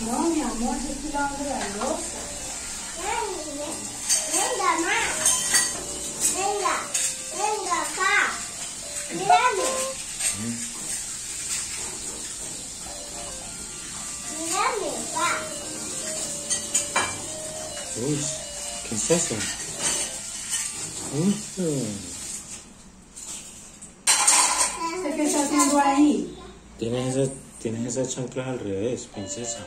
No, mi amor, yo estoy lavando la losa. Venga, ma. Venga, venga acá. Mírame. Mírame, pa. Uy, ¿qué es eso? Ujú. ¿Usted qué está haciendo ahí? Tienes esas, tienes esas chanclas al revés, princesa.